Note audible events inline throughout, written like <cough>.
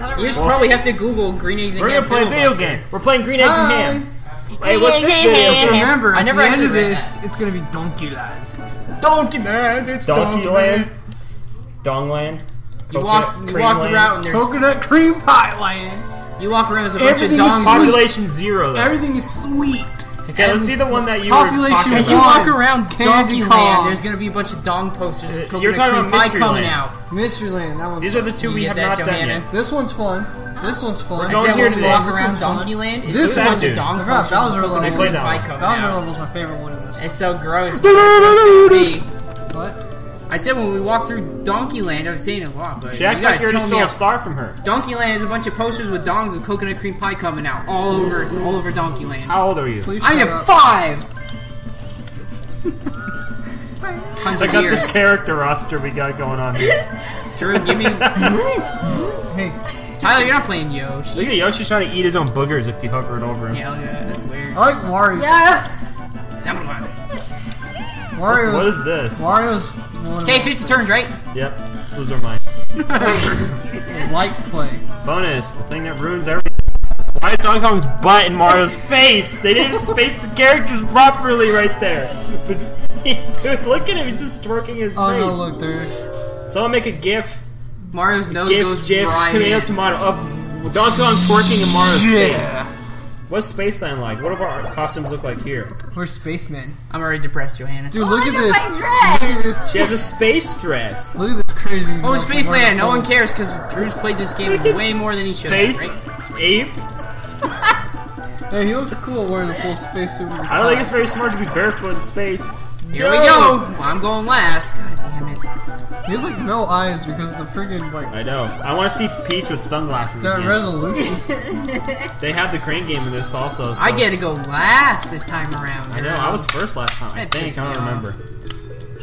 You just probably have to Google green eggs and Ham. We're ham gonna play a video game. We're playing Green Eggs and Hi. Ham. Hey, what's this video? So remember, I at never the end of read this, it's gonna be Donkey Land. Donkey Land, it's Donkey Land? Dongland? You walk, you Cream walk Land? around and there's Coconut Cream Pie Land. you walk around there's a bunch of Everything dongs. Population zero, though. Everything is sweet. Okay, let's see the one that you Population were talking As you one. about. walk around Candy Donkey Kong. Land, there's gonna be a bunch of dong posters uh, with You're talking cream about pie Mystery coming Land. out. Mystery Land, that one's These are the two You we have that, not done yet. This one's fun. This one's fun. We're I going here when you walk This around one's fun. Donkey Land, it's This just a bunch one- of dong I forgot posters with Bowser level. cream Play pie down. coming Bowser out. level's my favorite one in this. It's so gross. what it's gonna be. What? I said when we walked through Donkey Land, I've seen it a lot, but She you acts guys like you already told me stole a how- star from her. Donkey Land is a bunch of posters with dongs and coconut cream pie coming out all over, all over Donkey Land. How old are you? Please I shut am up. five. Tons I got years. this character roster we got going on here. <laughs> Drew, give me. Hey, Tyler, you're not playing Yoshi. Look at Yoshi trying to eat his own boogers if you hover it over him. Hell yeah, that's weird. I like Mario. Number one. What's- what is this? Mario's one Okay, 50 turns, right? Yep, let's lose our mind. light play. Bonus, the thing that ruins everything. Why is Donkey Kong's butt in Mario's <laughs> face? They didn't space the characters properly right there. But, dude, look at him, he's just twerking his Oh face. no, look there. Someone make a gif, Mario's nose gif, goes gif, right tomato, in. tomato of Donkey Kong twerking in Mario's Yeah. face. What's Spaceland like? What do our costumes look like here? We're spacemen. I'm already depressed, Johanna. Dude, look at this. my Look at this. She has a space dress. Look at this crazy. Oh, Spaceland! No one cares. cares because Drew's played this game way more than he should have, Space right? ape. <laughs> Hey, he looks cool wearing a full spacesuit. with his I don't think it's very smart to be barefoot in space. Here we go. I'm going last. God damn it. He has like no eyes because the friggin' like I know. I want to see Peach with sunglasses that again. resolution. <laughs> They have the crane game in this also. So. I get to go last this time around. I know. I was first last time. I think. I don't remember.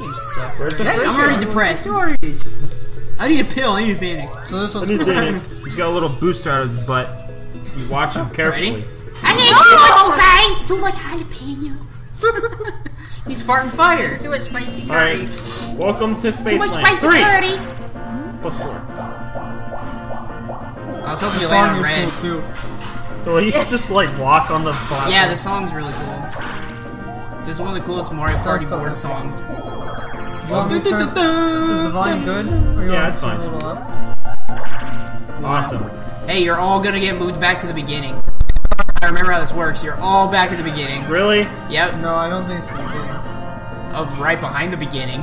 You suck. Where's the I'm already one? depressed. I need a pill. I need a Xanax. so this Look one's at Xanax. He's got a little booster out of his butt. If you watch him carefully. Ready? I need too much spice, too much jalapeno. <laughs> He's farting fire. Too much spicy All curry. right. Welcome to Space Too much spicy Three curry. plus four. I was hoping the you land song on is red. cool too. So he <laughs> just like walk on the platform. Yeah, the song's really cool. This is one of the coolest Mario Party so- board songs. Do you want me to Is the volume good? Or you Yeah, want it's me fine. A little up? awesome. Hey, you're all gonna get moved back to the beginning. I remember how this works. You're all back at the beginning. Really? Yep, No, I don't think it's the beginning. of right behind the beginning.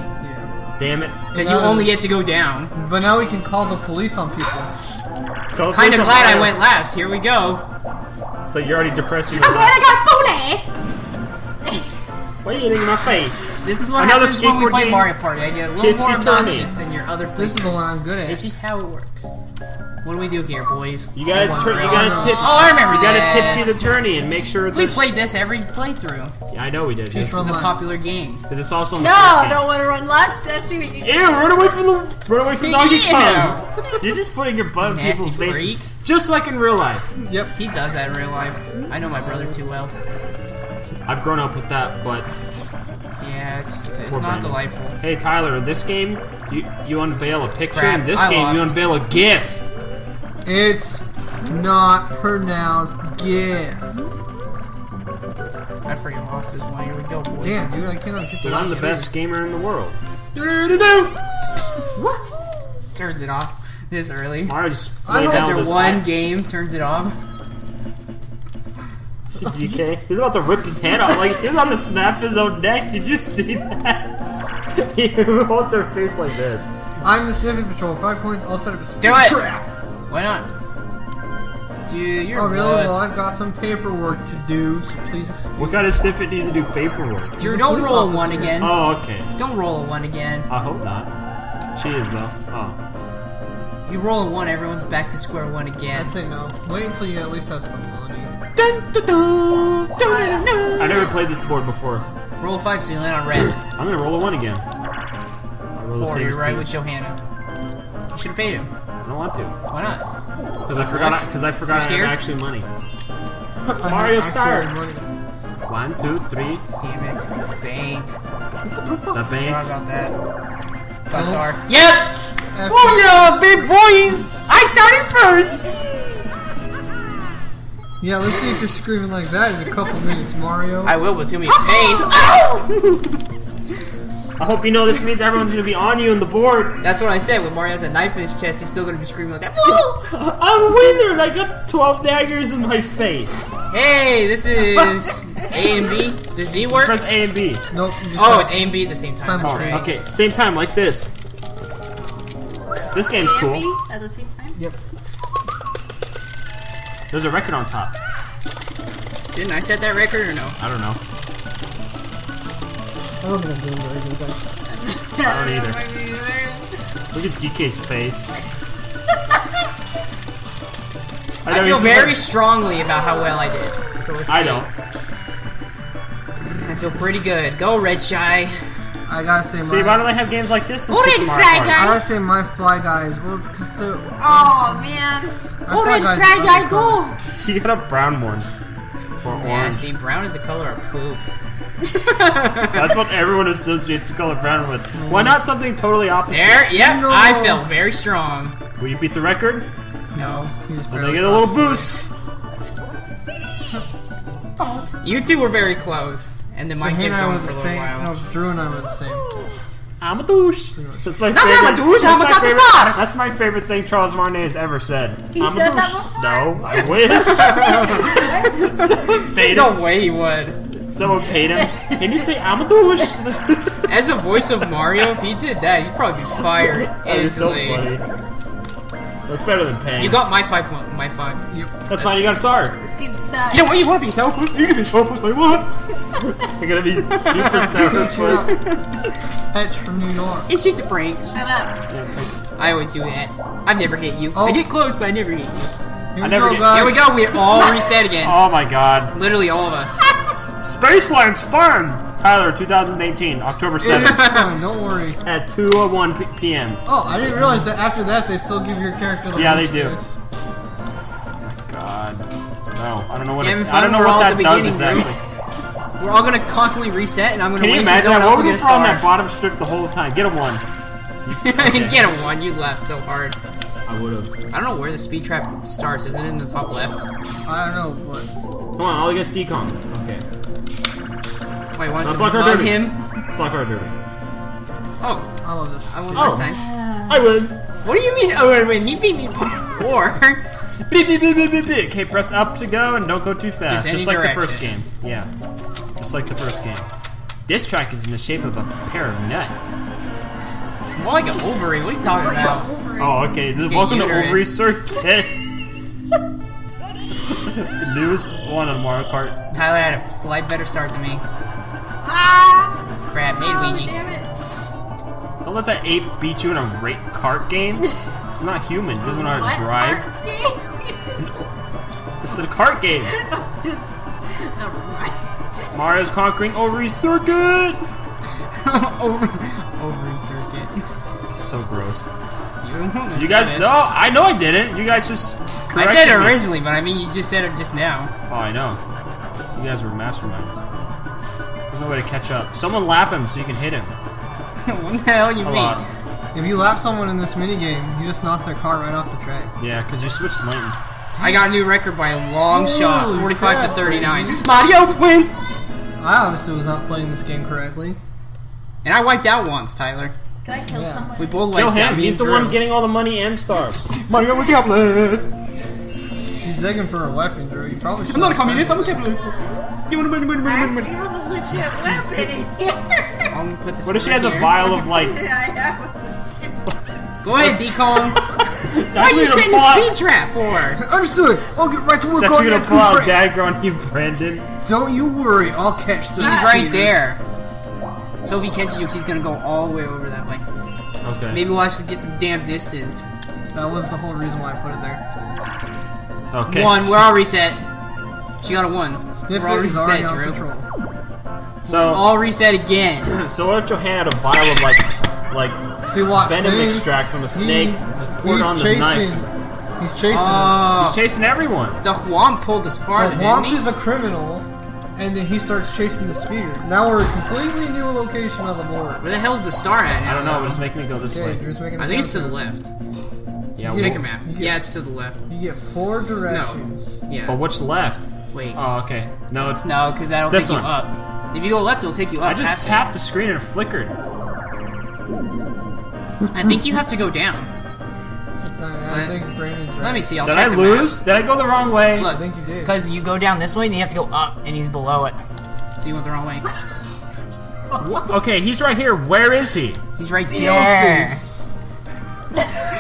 Yeah. Damn it. Because you only is- get to go down. But now we can call the police on people. Go Kind of some glad I went last. Here we go. So you're already depressed. You're I'm glad I got go last. Why are you eating in my face? This is what Another happens when we play game? Mario Party. I get a little Tipsy more Tourney. obnoxious than your other This is the one I'm good at. It's just how it works. What do we do here, boys? You gotta, One tur- you gotta no. tip. Oh, I remember You gotta this. tipsy the tourney and make sure. We played this every playthrough. Yeah, I know we did. This is a popular game. Because it's also in the No, don't want to run left. That's what you. Ew, run away from the run away from Donkey Ew. Kong. You're just putting your butt in people's faces. Just like in real life. Yep. He does that in real life. I know my brother too well. I've grown up with that, but Yeah, it's it's not Brandon. delightful. hey Tyler, in this game you you unveil a picture. Crap, in this I game you unveil a GIF. It's not pronounced GIF. I freaking lost this one. Here we go, boys. Damn, dude, I cannot get But I'm the best gamer in the world. Turns it off this early. Mario just I laid hope down After this one game, turns it off. DK. He's about to rip his head off. Like he's about to snap his own neck. Did you see that? <laughs> he holds her face like this. I'm the Snifit Patrol. Five points. I'll set up a speed Do it. trap. Why not? Dude, you're Oh, really? close. Well, I've got some paperwork to do, so please excuse What kind of stiff it needs to do paperwork? Drew, a don't police roll a one again. Oh, okay. Don't roll a one again. I hope not. She is though. Oh. If you roll a one, everyone's back to square one again. I'd say no. Wait until you at least have some money. Dun, dun, dun, dun, dun, uh, dun. I never played this board before. Roll a five so you land on red. I'm gonna roll a one again. I'll roll the Four, you're right Peach. with Johanna. You should have paid him. I don't want to. Why not? Because I forgot. Because I forgot I scared? have actually money. <laughs> Mario have start. money. One, two, three. Damn it. Bank. The Forgot bank. about that. Got star. Yep! F- Oh yeah, big boys! I started first! Yeah, let's see if you're screaming like that in a couple minutes, Mario. I will, but it's gonna me pain. I hope you know this means everyone's gonna be on you on the board. That's what I said. When Mario has a knife in his chest, he's still gonna be screaming like that. <laughs> I'm a winner and I got 12 daggers in my face. hey, this is <laughs> A and B. Does Z work? Press A and B. Nope. just Oh, it's A and B at the same time. That's right. Okay, same time, like this. This game's A and cool. B at the same time? Yep. There's a record on top. Didn't I set that record or no? I don't know. I don't think I'm doing very good, guys. I don't either. <laughs> Look at DK's face. <laughs> I, know feel very like- strongly about how well I did. So let's see. I don't. I feel pretty good. Go, Red Shy. I gotta say See, my. why don't they have games like this in Go Super ahead, Mario I gotta say my Fly Guys. Well, it's because they're. Oh man. My Go Fly ahead, Guys Fry are Guy, undercover. go. You got a brown one. Or orange. Nasty. Brown is the color of poop. <laughs> That's what everyone associates the color brown with. Why mm. not something totally opposite? There, yep. No. I felt very strong. Will you beat the record? No. You just So they get a little boost. You two were very close. And then mine He kept going for the a little same. while. No, Drew and I were the same. I'm a douche. That's my Not favorite. I'm a douche, that's I'm a my favorite- star. That's my favorite thing Charles Martinet has ever said. He I'm a said that douche. before? No, I wish. <laughs> Someone paid There's no him. way he would. Someone paid him. Can you say I'm a douche? <laughs> As the voice of Mario, if he did that, he'd probably be fired <laughs> That is so instantly. funny. That's better than paying. You got my five. one- My five. That's fine. You got a star. This game sucks. You know what? You want to be selfish? You can be selfish. I want. You're gonna be super sourpuss. <laughs> Petch from New York. It's just a prank. Shut up. I always do that. I've never hit you. Oh. I get close, but I never hit you. Here I we never go, guys. Here we go. We're all reset again. Oh my god. Literally all of us. <laughs> Spaceland's fun! Tyler, 2018, October 7th It's fine, don't worry. at 2:01 p- p.m. Oh, I didn't realize that after that they still give your character the Yeah, they do. space. God. I don't know what it, I don't know what that does exactly. We're all gonna constantly reset, and I'm gonna Can win. imagine? No one that? else What will would get we a throw on that bottom strip the whole time? Get a one. <laughs> Get a one. You laughed so hard. I would have. I don't know where the speed trap starts. Is it in the top left? I don't know, but Come on, all against decon. Okay. Wait, want Let's to bug him? Slot Car Derby. Oh, I love this. I won Oh. last time. I win. What do you mean? Oh, wait, wait, he beat me before. <laughs> Beep, beep, beep, beep, beep, beep. Okay, press up to go and don't go too fast. Just Just like direction. the first game. Yeah. Just like the first game. This track is in the shape of a pair of nuts. It's more like an ovary. What are you talking about? Oh, okay. This, Get welcome to uterus. Ovary Circuit. the newest one on Mario Kart. Tyler had a slight better start than me. Ah! Crap. Hey, Oh, Luigi. damn it. Don't let that ape beat you in a rape kart game. <laughs> It's not human. He doesn't know how What? to drive. Art game? It's a kart game. Never mind. Mario's conquering Ovary Circuit. Over, <laughs> ovary circuit. It's so gross. You, You guys, said it. no, I know I didn't. You guys just. I said it corrected me. originally, but I mean, you just said it just now. Oh, I know. You guys were masterminds. There's no way to catch up. Someone lap him so you can hit him. <laughs> what the hell you I mean? lost. If you lap someone in this minigame, you just knock their car right off the track. Yeah, because you switched lanes. I got a new record by a long shot, 45 crap, to 39. Mario wins! I obviously was not playing this game correctly. And I wiped out once, Tyler. Can I kill Yeah. someone? We both Kill wiped out. him. me He's the one getting all the money and stars. <laughs> Mario, what's up, list? She's begging for a weapon, Drew. You probably should I'm not a communist, I'm a capitalist. You want money, money, money, money, I money. actually have a legit weapon in here. I'm gonna put this What if she right has a vial of <laughs> like? Go ahead, Decon. <laughs> Why are you setting a speed trap for? Understood. I'll get right to work That on you're that gonna pull out speed trap. dagger on you, Brandon. Don't you worry. I'll catch the He's right speeders. there. So if he catches you, he's gonna go all the way over that way. Okay. Maybe we'll actually get some damn distance. That was the whole reason why I put it there. Okay. One, we're all reset. She got a one. we're all already reset, on Drew. control. So, All reset again. <clears throat> so what if your hand had a vial of like, like See what? venom See? extract from a snake? He- just pour it on the chasing. knife. He's chasing. Oh, He's ah. chasing everyone. the Whomp pulled us the farther, Womp didn't is a criminal, and then he starts chasing the speeder. Now we're a completely new location on the board. Where the hell's the star at now? I don't know, but it's making me go this Okay, way. Drew's making. I think it's to the left. Yeah. Take a map. Get- Yeah, it's to the left. You get four directions. Yeah. But what's left? Wait. Oh, okay. No, it's No, because that'll take one. you up. If you go left, it'll take you up. I just past it. tapped the screen and it flickered. I think you have to go down. Not, Let- I think Brandon's right. Let me see. I'll Did check I the lose? Did I go the wrong way? Map. I Look, think you did. Because you go down this way and you have to go up, and he's below it. so you went the wrong way. Okay, he's right here. Where is he? He's right Yellow there.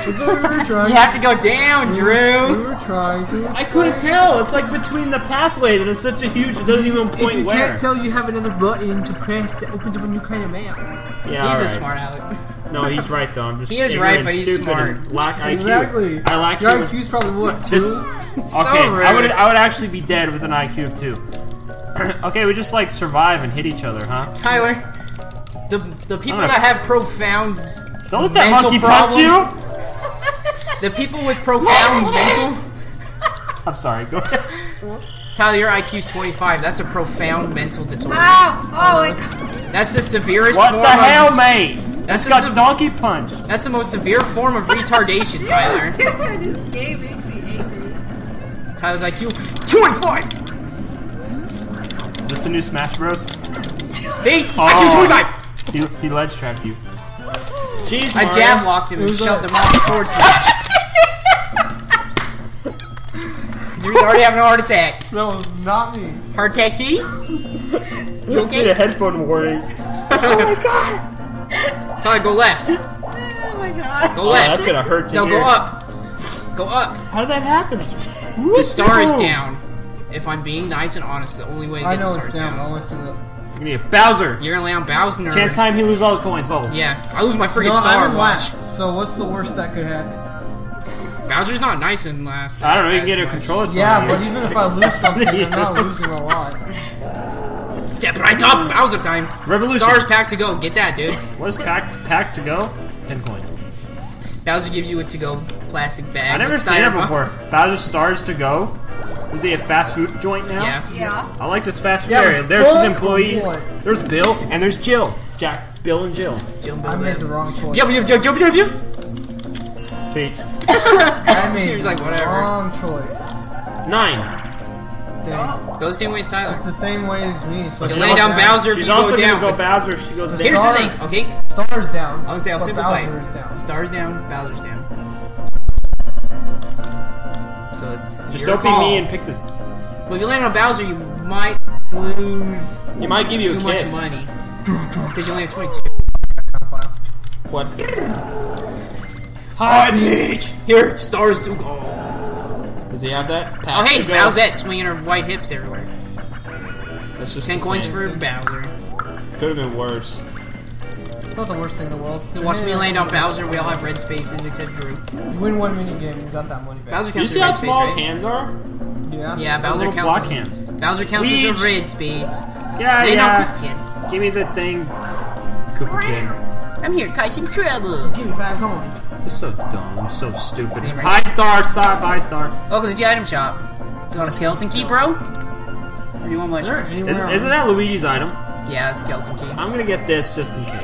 Space. That's what we trying. You have to go down, We Drew. were trying to. I couldn't tell. It's like between the pathways, and it's such a huge. It doesn't even point If point you where. can't tell, you have another button to press that opens up a new kind of map. yeah, He's alright. a smart aleck. No, he's right though. I'm just. He is right, but he's stupid, smart. and Lack IQ. Exactly. I lack Your you. IQ's probably what two? This. <laughs> Okay, rude. I would. I would actually be dead with an IQ of two. okay, we just like survive and hit each other, huh? Tyler, the the people that have profound, Don't let that Mental monkey punch you. The people with profound <laughs> mental. I'm sorry. Go ahead. Tyler, your IQ's 25. That's a profound mental disorder. Ow! Oh, it That's the severest What form the hell, of. mate? That's It's the got sev- donkey punch. That's the most severe form of retardation, <laughs> Tyler. <laughs> this game makes me angry. Tyler's IQ 25. Is this the new Smash Bros? See, Oh. IQ 25. He, he ledge trapped you. Jeez, I Mario. jab locked him and shoved him off the forward smash. Drew's already having a heart attack. <laughs> That was not me. Heart attack, see? You Need a headphone warning. <laughs> Oh Tyler, go left. Oh my god. Go Oh, left. that's gonna hurt to No, hear. go up. Go up. How did that happen? The star is down. If I'm being nice and honest, the only way to I get know the it's star's down. down. I want to see it. Give me a Bowser. You're gonna lay on Bowser. Chance time he loses all his coins. Oh. Yeah, I lose my freaking No, star. I'm in last. So what's the worst that could happen? Bowser's not nice in last. I don't know. You can get a much. controller. Yeah, but even if I lose <laughs> something, I'm not losing a lot. Step right up, Bowser time. Revolution. Stars pack to go. Get that, dude. What is pack pack to go? Ten coins. Bowser gives you a to-go plastic bag. I never seen it before. Bowser Stars to go. Is he a fast food joint now? Yeah. Yeah. I like this fast food Yeah, area. There's his employees. of? There's Bill and there's Jill. Jack, Bill, and Jill. Jump I made the wrong choice. Jump, jump, jump, jump, jump, jump. Peach. <laughs> I made <laughs> He was like, the whatever. wrong choice. Nine. Dang. Oh, go the same way as Tyler. It's the same way as me. So You she's lay down down. Bowser if She's you also go down. gonna go Bowser if she goes down. Here's Star- the thing, okay? Stars down. I would say I'll simplify. Bowser it. is down. Stars down, Bowser's down. So it's Just your don't call. be me and pick this. Well, if you land on Bowser, you might lose He might give you too a much money <laughs> because you only have 22. What? Hi, Peach. Here, stars to go. Does he have that? Oh, hey, to it's? Bowsette swinging her white hips everywhere. That's just Ten the coins same. for Bowser. Could have been worse. It's not the worst thing in the world. You watch me land on Bowser. We all have red spaces except Drew. You win one mini game, you got that money back. Bowser Do you see how red space, small his right? hands are? Yeah. Yeah, Bowser counts. block As, hands. Bowser counts as Weech. a red space. Yeah, Land on yeah. Koopa Kid. Give me the thing. Koopa Kid. I'm here to cause some trouble. Give me five coins. It's so dumb. So stupid. Same right High star, star, bye star. Welcome to the item shop. You want a skeleton key, bro? Or do you want my Sure, shirt? Isn't, isn't that Luigi's item? Yeah, skeleton key. I'm gonna get this just in case.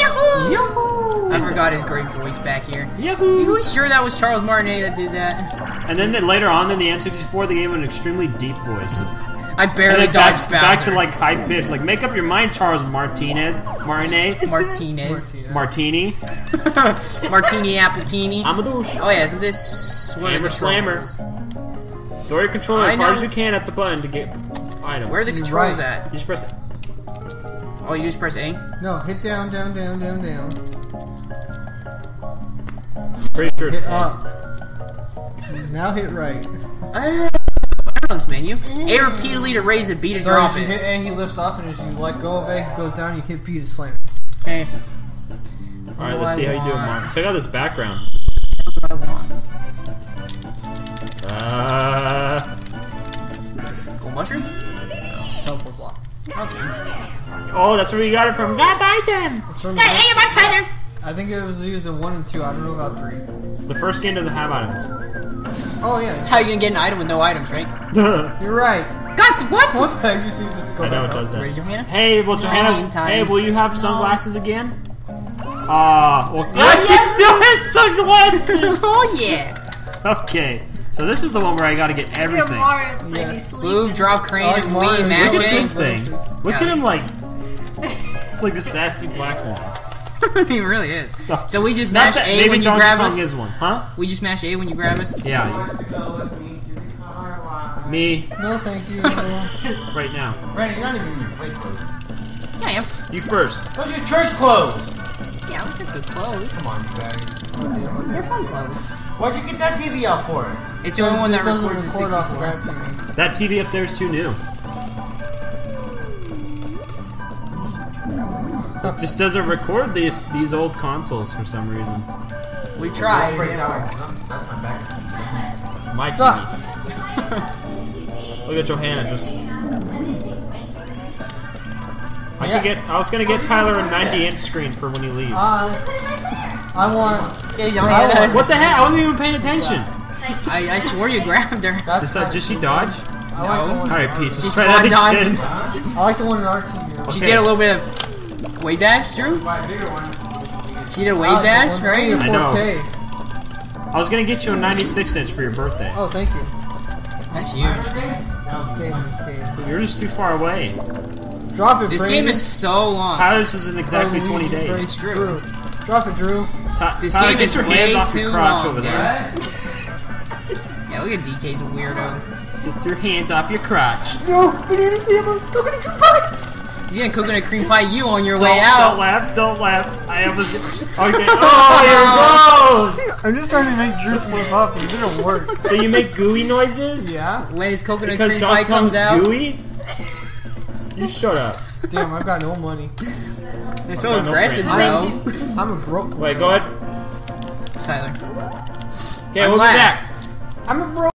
Yahoo! Yahoo! I forgot his great voice back here. Are Yahoo! you sure that was Charles Martinet that did that? And then, then later on in the N64, they gave him an extremely deep voice. <laughs> I And barely then back, dodged back to like high pitch, like make up your mind, Charles Martinez, Martinet, <laughs> Martinez. Martini. <laughs> Martini Appletini. I'm a douche. Oh yeah, isn't this one Hammer of the slammer. Throw your controller as I hard as you can at the button to get items. Where are the You're controls right. at? You just press it. Oh, you just press A? No, hit down, down, down, down, down. Pretty sure it's Hit A. up. Now hit right. Uh, I don't this menu. A repeatedly to raise it, B to So drop as you it. hit A, he lifts up, and as you let go of A, he goes down. You hit B to slam. Okay. All right, Oh, let's see how you do it, want- Mark. Check out this background. What I want. Uh, Gold mushroom? Teleport block. Okay. oh, that's where you got it from. Got the item. It's from Hey, hey, my Tyler! I think it was used in one and two. I don't know about three. The first game doesn't have items. Oh yeah, How are you gonna get an item with no items, right? <laughs> you're right. God, what? What the heck? You see, just go I know back it up. does that. Where's Johanna? Hey, will Time, Johanna? Hey, will you have sunglasses again? Ah, well, yeah, she still has sunglasses. <laughs> oh yeah. okay, so this is the one where I gotta get Look at everything. Mario. It's like he's sleeping. Move, drop, crane, Oh, and Mario, Wii look Look at this thing. Look at him like, it's <laughs> like the sassy black one. <laughs> he really is. So we just Not mash that A maybe when you Donkey grab Kong us. is one, huh? We just mash A when you grab us. Yeah, me No, thank you. <laughs> right now. Brandon, you're not even in your play clothes. Yeah, I am. You first. Those are your church clothes. Yeah, I took the clothes. Come on, you guys. They're fun clothes. Why'd you get that TV out for? It's the only one that it doesn't records the record off of that TV. That TV up there is too new. It just doesn't record these these old consoles for some reason. We Don't tried. break down. That's, that's my back. It's my up? TV. Look at Johanna just. I Yeah. could get. I was gonna get Tyler a 90 inch screen for when he leaves. I, I want. Yeah, Johanna. want- what the heck? I wasn't even paying attention. I, I swore you grabbed her. That's Is that, did she dodge? I like No. All right, peace. She Let's try that spawn dodged. I like the one in our TV. She Okay. did a little bit of wave dash, Drew. Buy a bigger. She did a I wave like dash, right? only I know. 4K. I was gonna get you a 96 inch for your birthday. Oh, thank you. That's huge. Oh, damn this game. You're just too far away. Drop it, This Brandon. game is so long. Tyler's isn't exactly Oh, 20 days. Brandon. It's true. Drew. Drop it, Drew. Ty- This Tyler, game get is your way hands off too your crotch long, over dude. there. <laughs> Yeah, look at DK's a weirdo. Get your hands off your crotch. No, we didn't see him. Look at him. He's gonna coconut cream pie you on your Don't, way out. don't laugh, don't laugh. I almost. Okay. <laughs> Oh, here it goes! I'm just trying to make Drew slip up. It didn't work. So you make gooey noises? Yeah? When his coconut Because cream pie Donkey Kong's comes out, gooey? You shut up. Damn, I've got no money. it's so I've no aggressive, friends. bro. I'm a broke. Wait, go ahead. Tyler. Okay, I'm we'll be last. back. I'm a broke.